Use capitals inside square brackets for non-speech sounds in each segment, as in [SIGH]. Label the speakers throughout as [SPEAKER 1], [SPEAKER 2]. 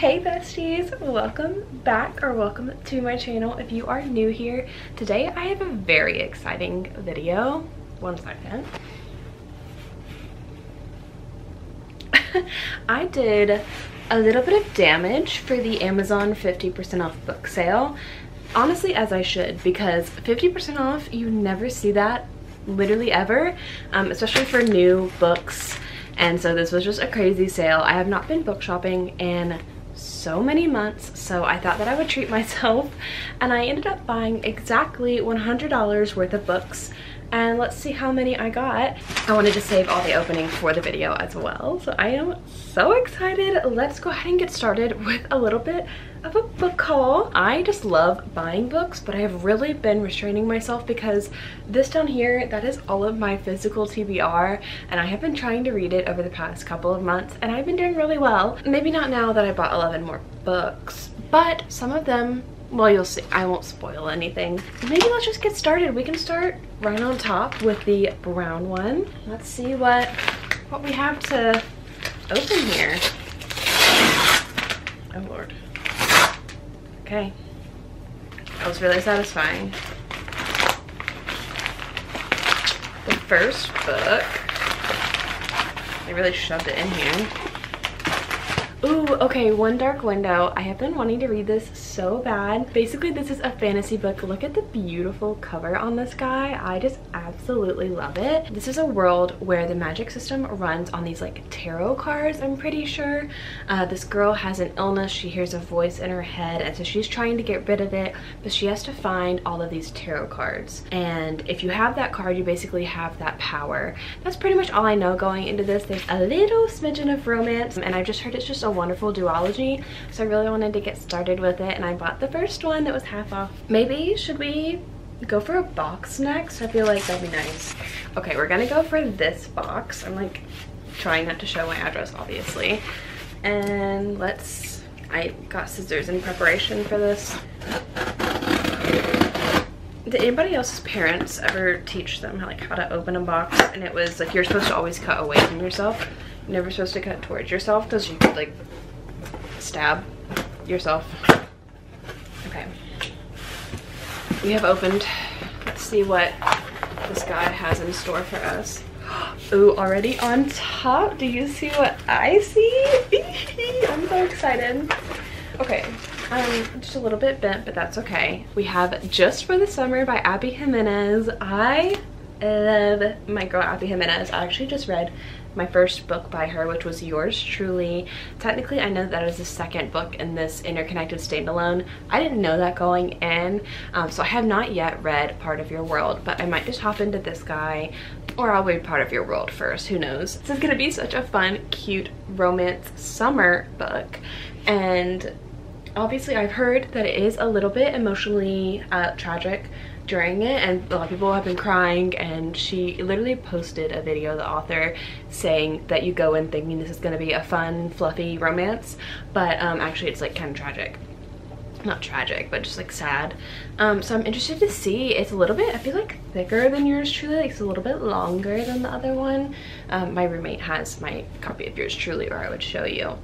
[SPEAKER 1] Hey besties, welcome back or welcome to my channel if you are new here. Today I have a very exciting video. One second. [LAUGHS] I did a little bit of damage for the Amazon 50% off book sale. Honestly, as I should, because 50% off, you never see that literally ever, um, especially for new books. And so this was just a crazy sale. I have not been book shopping in so many months so I thought that I would treat [LAUGHS] myself and I ended up buying exactly $100 worth of books and let's see how many I got. I wanted to save all the opening for the video as well. So I am so excited. Let's go ahead and get started with a little bit of a book haul. I just love buying books, but I have really been restraining myself because this down here, that is all of my physical TBR, and I have been trying to read it over the past couple of months, and I've been doing really well. Maybe not now that I bought 11 more books, but some of them well you'll see. I won't spoil anything. Maybe let's just get started. We can start right on top with the brown one. Let's see what what we have to open here. Oh lord. Okay. That was really satisfying. The first book. I really shoved it in here. Ooh, okay, One Dark Window. I have been wanting to read this so bad. Basically, this is a fantasy book. Look at the beautiful cover on this guy. I just absolutely love it. This is a world where the magic system runs on these like tarot cards, I'm pretty sure. Uh, this girl has an illness. She hears a voice in her head, and so she's trying to get rid of it, but she has to find all of these tarot cards. And if you have that card, you basically have that power. That's pretty much all I know going into this. There's a little smidgen of romance, and I've just heard it's just a wonderful duology so I really wanted to get started with it and bought the first one that was half off. Maybe should we go for a box next? I feel like that'd be nice. Okay, we're gonna go for this box. I'm like trying not to show my address obviously. And let's, I got scissors in preparation for this. Did anybody else's parents ever teach them how, like how to open a box and it was like you're supposed to always cut away from yourself You're never supposed to cut towards yourself because you could like stab yourself. We have opened. Let's see what this guy has in store for us. [GASPS] Ooh, already on top. Do you see what I see? [LAUGHS] I'm so excited. Okay, I'm just a little bit bent, but that's okay. We have Just for the Summer by Abby Jimenez. I love my girl Abby Jimenez. I actually just read my first book by her, which was Yours Truly. Technically, I know that is the second book in this Interconnected Standalone. I didn't know that going in, um, so I have not yet read Part of Your World, but I might just hop into this guy, or I'll read Part of Your World first, who knows. This is gonna be such a fun, cute romance summer book, and obviously I've heard that it is a little bit emotionally uh, tragic during it and a lot of people have been crying and she literally posted a video the author saying that you go in thinking this is going to be a fun fluffy romance but um, actually it's like kind of tragic. Not tragic but just like sad. Um, so i'm interested to see it's a little bit i feel like thicker than yours truly like it's a little bit longer than the other one. Um, my roommate has my copy of yours truly or i would show you.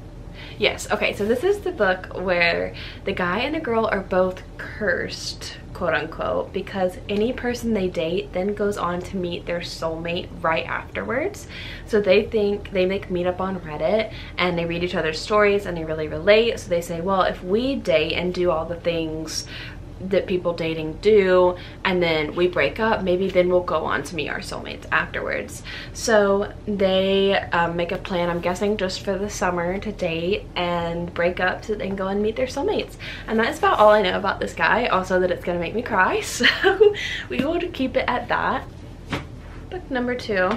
[SPEAKER 1] Yes okay so this is the book where the guy and the girl are both cursed quote unquote because any person they date then goes on to meet their soulmate right afterwards. So they think they like meet up on reddit and they read each other's stories and they really relate. So they say well if we date and do all the things that people dating do and then we break up maybe then we'll go on to meet our soulmates afterwards. So they um, make a plan i'm guessing just for the summer to date and break up so they can go and meet their soulmates. And that's about all i know about this guy also that it's gonna make me cry [LAUGHS] so we will keep it at that. Book number two.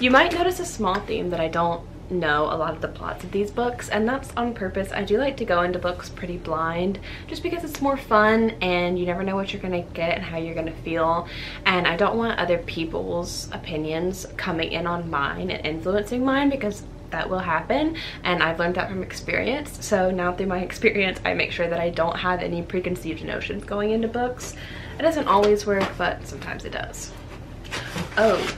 [SPEAKER 1] You might notice a small theme that i don't know a lot of the plots of these books and that's on purpose. I do like to go into books pretty blind just because it's more fun and you never know what you're gonna get and how you're gonna feel and I don't want other people's opinions coming in on mine and influencing mine because that will happen and I've learned that from experience so now through my [LAUGHS] experience I make sure that I don't have any preconceived notions going into books. It doesn't always work but sometimes it does. Oh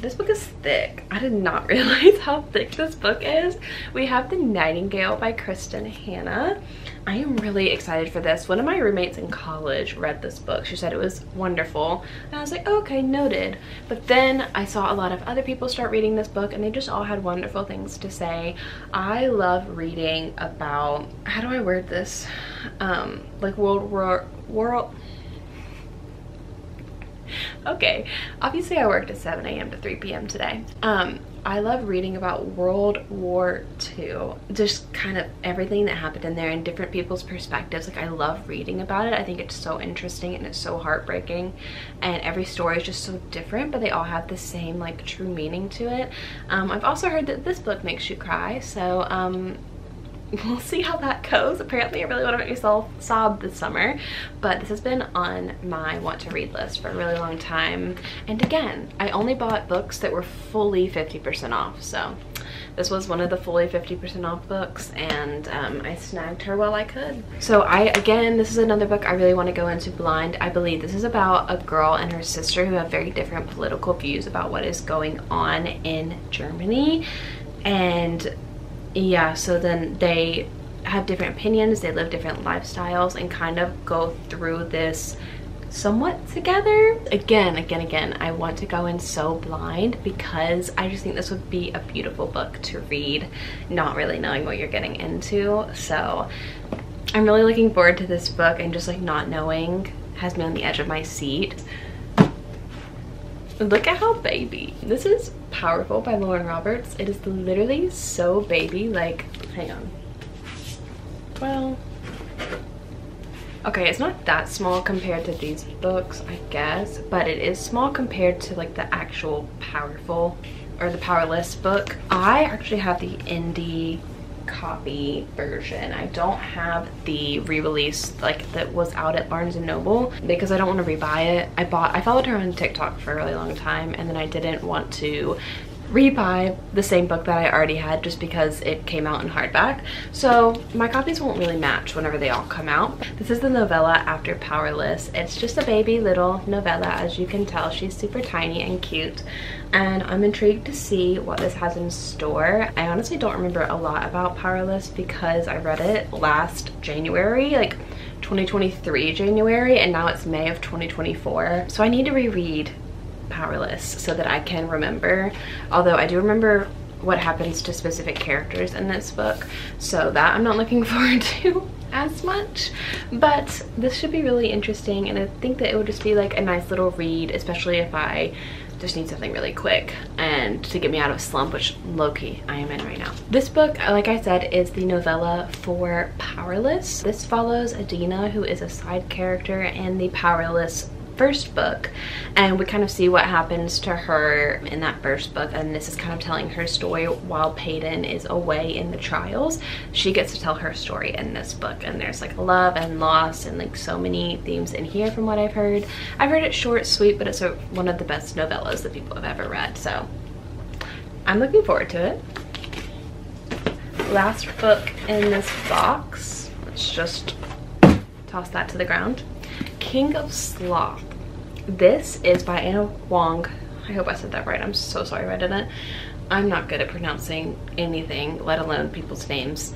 [SPEAKER 1] This book is thick. I did not [LAUGHS] realize how thick this book is. We have The Nightingale by Kristin Hannah. I am really excited for this. One of my roommates in college read this book. She said it was wonderful. And I was like, okay, noted. But then I saw a lot of other people start reading this book and they just all had wonderful things to say. I love reading about, how do I word this? Um, like World War, World, [LAUGHS] okay obviously i worked at 7 a.m to 3 p.m today. Um i love reading about world war ii just kind of everything that happened in there and different people's perspectives like i love reading about it. I think it's so interesting and it's so heartbreaking and every story is just so different but they all have the same like true meaning to it. Um i've also heard that this book makes you cry so um [LAUGHS] we'll see how that goes. Apparently I really want to make myself sob this summer, but this has been on my want to read list for a really long time. And again, I only bought books that were fully 50% off, so this was one of the fully 50% off books and um, I snagged her while I could. So I, again, this is another book I really want to go into blind. I believe this is about a girl and her sister who have very different political views about what is going on in Germany. And yeah so then they have different opinions they live different lifestyles and kind of go through this somewhat together. Again again again i want to go in so blind because i just think this would be a beautiful book to read not really knowing what you're getting into. So i'm really looking forward to this book and just like not knowing has me on the edge of my seat look at how baby this is Powerful by Lauren Roberts. It is literally so baby, like, hang on. Well, okay, it's not that small compared to these books, I guess, but it is small compared to like the actual Powerful or the Powerless book. I actually have the indie copy version. I don't have the re-release like that was out at Barnes & Noble because I don't want to rebuy it. I bought, I followed her on TikTok for a really long time and then I didn't want to rebuy the same book that I already had just because it came out in hardback. So my copies won't really match whenever they all come out. This is the novella After Powerless. It's just a baby little novella as you can tell. She's super tiny and cute and I'm intrigued to see what this has in store. I honestly don't remember a lot about Powerless because I read it last January, like 2023 January, and now it's May of 2024. So I need to reread Powerless so that I can remember. Although I do remember what happens to specific characters in this book, so that I'm not looking [LAUGHS] forward to as much but this should be really interesting and I think that it would just be like a nice little read especially if I just need something really quick and to get me out of a slump, which low-key I am in right now. This book, uh, like I said, is the novella for Powerless. This follows Adena, who is a side character in the Powerless first book and we kind of see what happens to her in that first book and this is kind of telling her story while Paedyn is away in the trials. She gets to tell her story in this book and there's like love and loss and like so many themes in here from what I've heard. I've heard it short, sweet, but it's a, one of the best novellas that people have ever read so I'm looking forward to it. Last book in this box, let's just toss that to the ground. King of Sloth. This is by Ana Huang. I hope I said that right. I'm so sorry if I didn't. I'm not good at pronouncing anything, let alone people's names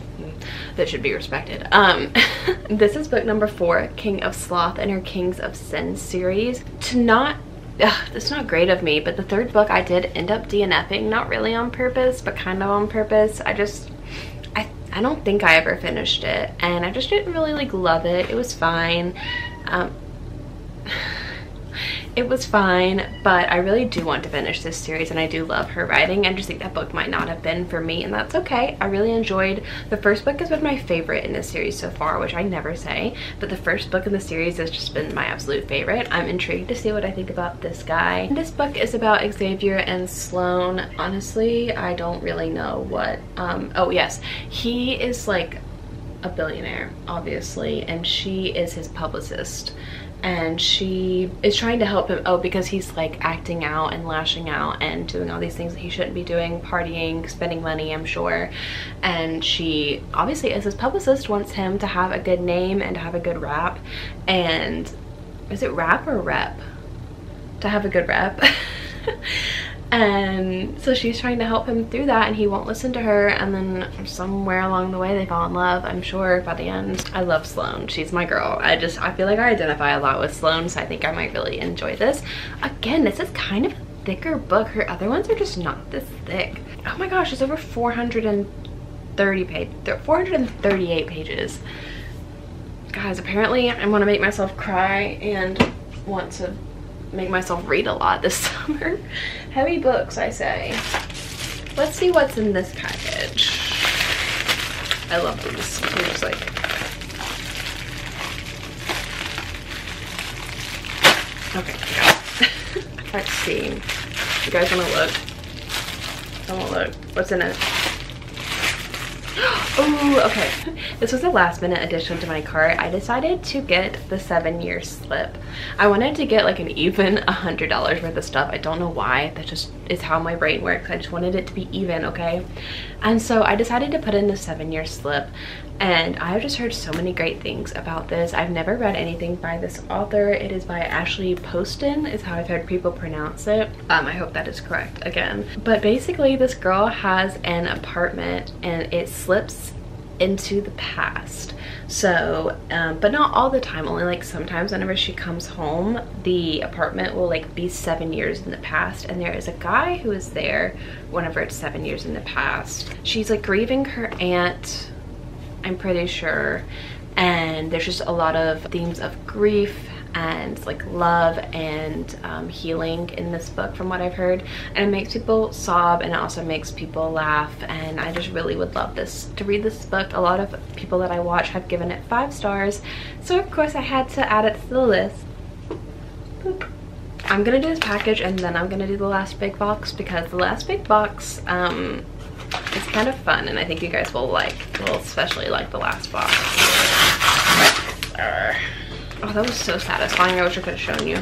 [SPEAKER 1] that should be respected. Um, [LAUGHS] this is book number four, King of Sloth and her Kings of Sin series. To not Ugh, that's not great of me, but the third book I did end up DNFing, not really on purpose, but kind of on purpose. I just, I, I don't think I ever finished it, and I just didn't really like love it. It was fine. Um, it was fine, but I really do want to finish this series and I do love her writing. I just think that book might not have been for me and that's okay. I really enjoyed, the first book has been my favorite in this series so far, which I never say, but the first book in the series has just been my absolute favorite. I'm intrigued to see what I think about this guy. This book is about Xavier and Sloane. Honestly, I don't really know what, um, oh yes, he is like a billionaire, obviously, and she is his publicist and she is trying to help him oh because he's like acting out and lashing out and doing all these things that he shouldn't be doing partying spending money i'm sure. And she obviously as his publicist wants him to have a good name and to have a good rap. And is it rap or rep? To have a good rep [LAUGHS] And so she's trying to help him through that and he won't listen to her. And then somewhere along the way they fall in love, I'm sure, by the end. I love Sloane She's my girl. I just, I feel like I identify a lot with Sloane so I think I might really enjoy this. Again, this is kind of a thicker book. Her other ones are just not this thick. Oh my gosh, it's over 430 page, 438 pages. Guys, apparently I want to make myself cry and want to make myself read a lot this [LAUGHS] summer. Heavy books, I say. Let's see what's in this package. I love these. They're like... Okay, [LAUGHS] Let's see. You guys wanna look? I won't look. What's in it? [GASPS] Oh, okay. This was a last minute addition to my cart. I decided to get the seven year slip. I wanted to get like an even a hundred dollars worth of stuff. I don't know why. That just is how my brain works. I just wanted it to be even, okay? And so I decided to put in the seven year slip and I've just heard so many great things about this. I've never read anything by this author. It is by Ashley Poston is how I've heard people pronounce it. Um, I hope that is correct again. But basically this girl has an apartment and it slips into the past so um, but not all the time only like sometimes whenever she comes home the apartment will like be seven years in the past and there is a guy who is there whenever it's seven years in the past she's like grieving her aunt I'm pretty sure. And there's just a lot of themes of grief and like love and um, healing in this book from what I've heard and it makes people sob and it also makes people laugh and I just really would love this to read this book a lot of people that I watch have given it five stars so of course I had to add it to the list Boop. I'm gonna do this package and then I'm gonna do the last big box because the last big box um, it's kind of fun and I think you guys will like, will especially like the last box. Oh, that was so satisfying. I wish I could have shown you.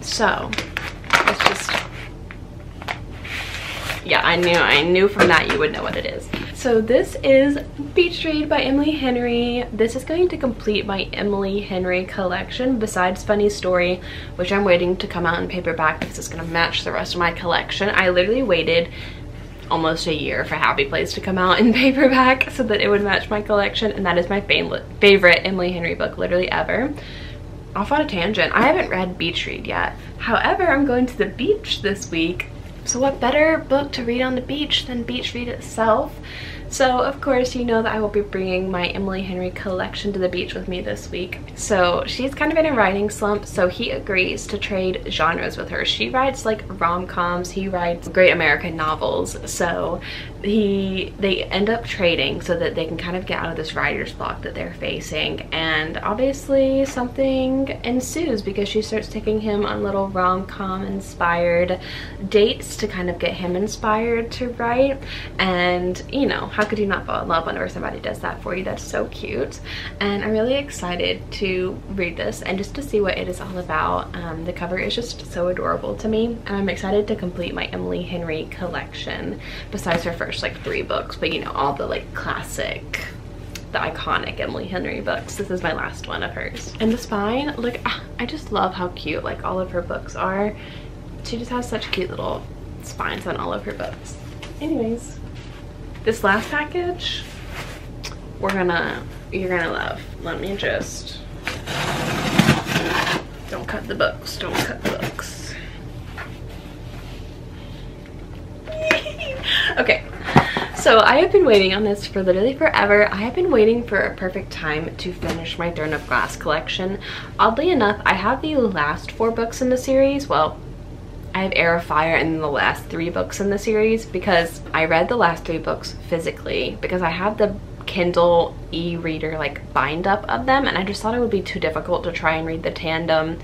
[SPEAKER 1] So, let's just, yeah, I knew, I knew from that you would know what it is. So this is Beach Read by Emily Henry. This is going to complete my Emily Henry collection besides Funny Story, which I'm waiting to come out in paperback because it's going to match the rest of my collection. I literally waited almost a year for Happy Place to come out in [LAUGHS] paperback so that it would match my collection and that is my favorite Emily Henry book literally ever. Off on a tangent, I haven't read Beach Read yet. However, I'm going to the beach this week so what better book to read on the beach than Beach Read itself? So of course you know that I will be bringing my Emily Henry collection to the beach with me this week. So she's kind of in a writing slump so he agrees to trade genres with her. She writes like rom-coms, he writes great American novels. So he they end up trading so that they can kind of get out of this writer's block that they're facing and obviously something ensues because she starts taking him on little rom-com inspired dates to kind of get him inspired to write and you know how could you not fall in love whenever somebody does that for you that's so cute and i'm really excited to read this and just to see what it is all about um, the cover is just so adorable to me and i'm excited to complete my emily henry collection besides her first like three books but you know all the like classic the iconic Emily Henry books. This is my last one of hers. And the spine, like, ah, I just love how cute like all of her books are. She just has such cute little spines on all of her books. Anyways, this last package, we're gonna, you're gonna love. Let me just, don't cut the books, don't cut the books. [LAUGHS] okay, so I have been waiting on this for literally forever. I have been waiting for a perfect time to finish my Throne of Glass collection. Oddly enough, I have the last four books in the series. Well, I have Heir of Fire and the last three books in the series because I read the last three books physically because I have the Kindle e-reader like bind up of them and I just thought it would be too difficult to try and read the tandem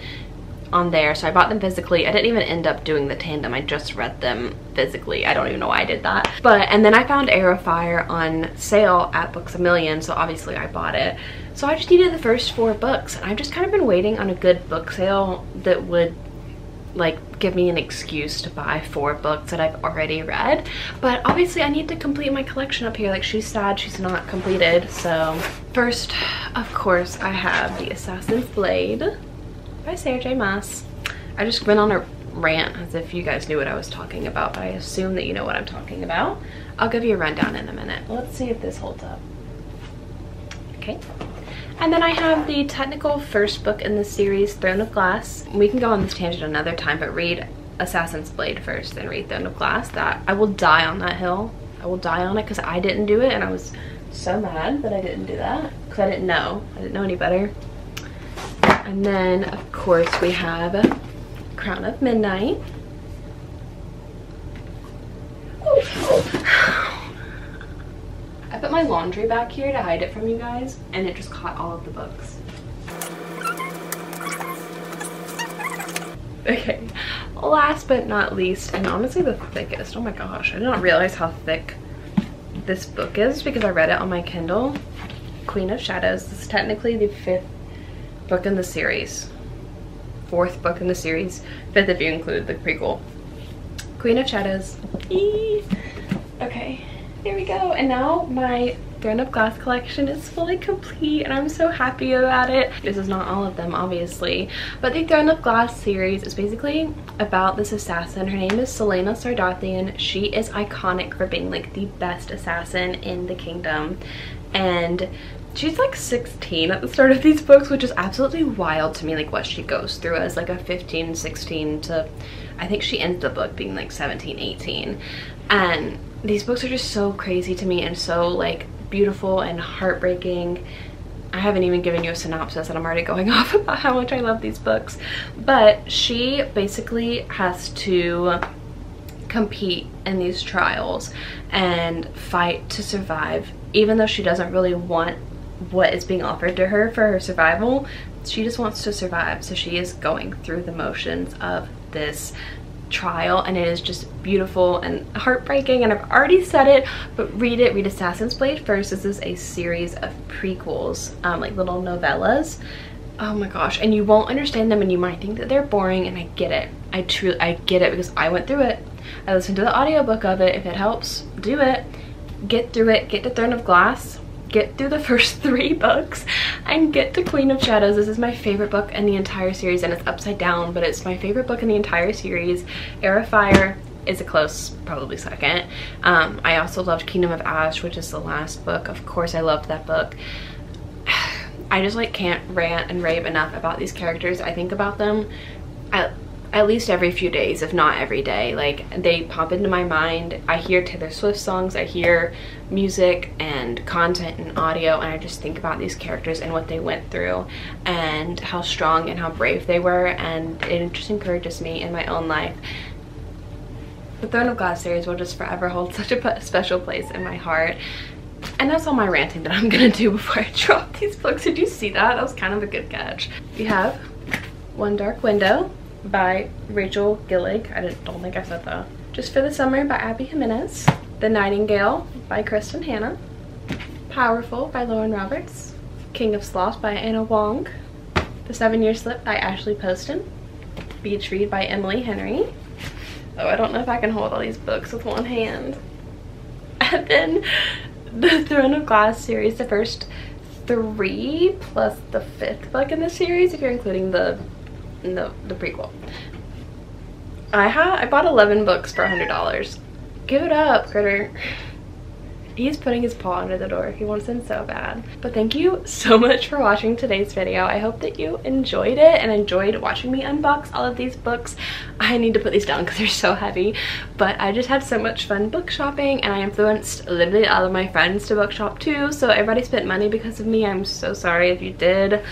[SPEAKER 1] on there. So I bought them physically. I didn't even end up doing the tandem. I just read them physically. I don't even know why I did that. But and then I found Heir of Fire on sale at Books a Million so obviously I bought it. So I just needed the first four books and I've just kind of been waiting on a good book sale that would like give me an excuse to buy four books that I've already read but obviously I need to complete my collection up here like she's sad she's not completed so first of course I have the Assassin's Blade by Sarah J Maas I just went on a rant as if you guys knew what I was talking about, but I assume that you know what I'm talking about. I'll give you a rundown in a minute. Let's see if this holds up. Okay. And then I have the technical first book in the series, Throne of Glass. We can go on this tangent another time, but read Assassin's Blade first, then read Throne of Glass. That I will die on that hill. I will die on it because I didn't do it and I was so mad that I didn't do that because I didn't know. I didn't know any better. And then, of course, we have Crown of Midnight. I put my laundry back here to hide it from you guys and it just caught all of the books. Okay, last but not least, and honestly the thickest, oh my gosh, I did not realize how thick this book is because I read it on my Kindle. Queen of Shadows, this is technically the fifth book in the series. Fourth book in the series, fifth if you include the prequel. Queen of Shadows. Eee. Okay, there we go. And now my Throne of Glass collection is fully complete and I'm so happy about it. This is not all of them, obviously, but the Throne of Glass series is basically about this assassin. Her name is Celaena Sardothien. She is iconic for being like the best assassin in the kingdom and she's like 16 at the start of these books which is absolutely wild to me like what she goes through as like a 15 16 to i think she ends the book being like 17 18 and these books are just so crazy to me and so like beautiful and heartbreaking. I haven't even given you a synopsis and I'm already going [LAUGHS] off about how much I love these books. But she basically has to compete in these trials and fight to survive. Even though she doesn't really want what is being offered to her for her survival she just wants to survive. So she is going through the motions of this trial and it is just beautiful and heartbreaking and I've already said it but read it read Assassin's Blade first. This is a series of prequels um, like little novellas. Oh my gosh and you won't understand them and you might think that they're boring and I get it. I truly I get it because I went through it. I listened to the audiobook of it. If it helps do it. Get through it. Get to Throne of Glass get through the first [LAUGHS] three books and get to Queen of Shadows. This is my favorite book in the entire series and it's upside down, but it's my favorite book in the entire series. Heir of Fire is a close, probably second. Um, I also loved Kingdom of Ash, which is the last book. Of course, I loved that book. [SIGHS] I just like can't rant and rave enough about these characters. I think about them. I, at least every few days, if not every day. Like they pop into my mind. I hear Taylor Swift songs, I hear music and content and audio, and I just think about these characters and what they went through and how strong and how brave they were, and it just encourages me in my own life. The Throne of Glass series will just forever hold such a special place in my heart. And that's all my ranting that I'm gonna do before I drop these books. Did you see that? That was kind of a good catch. We have One Dark Window, by Rachel Gillig. I don't think I said that. Just for the Summer by Abby Jimenez. The Nightingale by Kristin Hannah. Powerful by Lauren Roberts. King of Sloth by Ana Huang. The Seven Year Slip by Ashley Poston. Beach Read by Emily Henry. Oh, I don't know if I can hold all these books with one hand. [LAUGHS] And then the Throne of Glass series, the first three plus the fifth book in the series, if you're including the the, the prequel. I had I bought 11 books for $100. Give it up, Critter. He's putting his paw under the door. He wants in so bad. But thank you so [LAUGHS] much for watching today's video. I hope that you enjoyed it and enjoyed watching me unbox all of these books. I need to put these down because they're so heavy. But I just had so much fun book shopping and I influenced literally all of my friends to book shop too. So everybody spent money because of me. I'm so sorry if you did.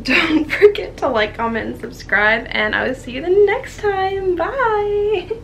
[SPEAKER 1] [LAUGHS] Don't forget to like, comment, and subscribe, and I will see you the next time. Bye! [LAUGHS]